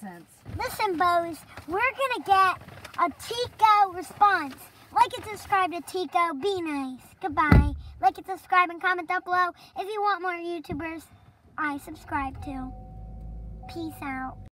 sense. Listen, Bose, we're gonna get a Tiko response. Like and subscribe to Tiko. Be nice. Goodbye. Like and subscribe and comment down below if you want more YouTubers I subscribe to. Peace out.